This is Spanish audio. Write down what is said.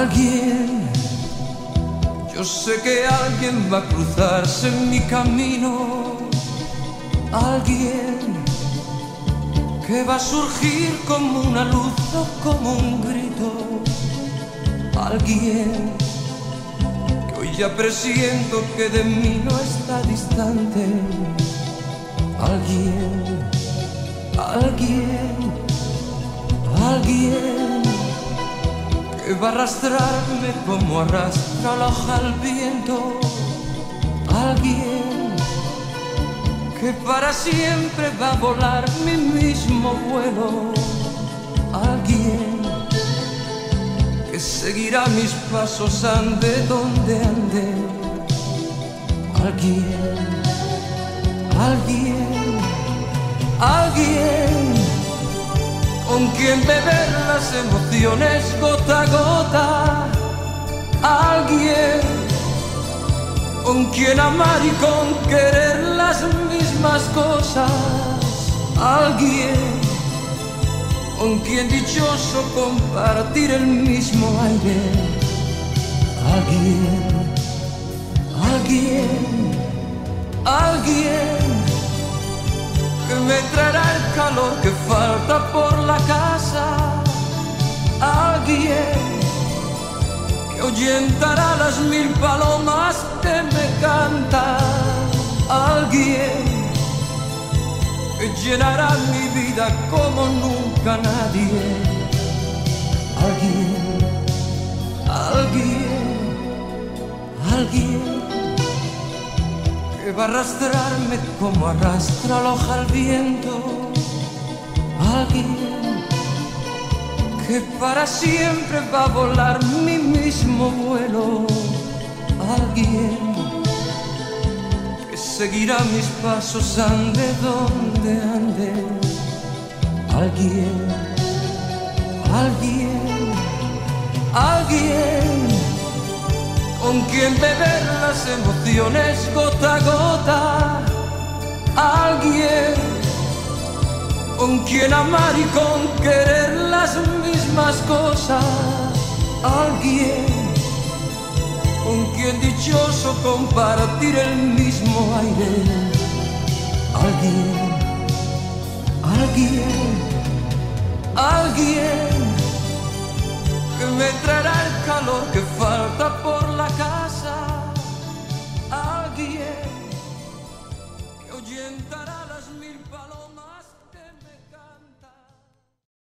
Alguien, yo sé que alguien va a cruzarse en mi camino. Alguien que va a surgir como una luz o como un grito. Alguien que hoy ya presiento que de mí no está distante. Alguien, alguien, alguien va a arrastrarme como arrastra la hoja al viento. Alguien que para siempre va a volar mi mismo vuelo. Alguien que seguirá mis pasos ande donde ande. Alguien, alguien, alguien con quien beber las emociones gota a gota. Alguien con quien amar y con querer las mismas cosas. Alguien con quien dichoso compartir el mismo aire. Alguien, alguien, alguien que me traerá calor que falta por la casa. Alguien que ahuyentará las mil palomas que me cantan. Alguien que llenará mi vida como nunca nadie. Alguien, alguien, alguien que va a arrastrarme como arrastra la hoja al viento. Alguien que para siempre va a volar mi mismo vuelo. Alguien que seguirá mis pasos ande donde ande. Alguien, alguien, alguien con quien beber las emociones gota a gota. con quien amar y con querer las mismas cosas. Alguien con quien dichoso compartir el mismo aire. Alguien, alguien, alguien que me traerá el calor que falta por la casa. Alguien que oyentará.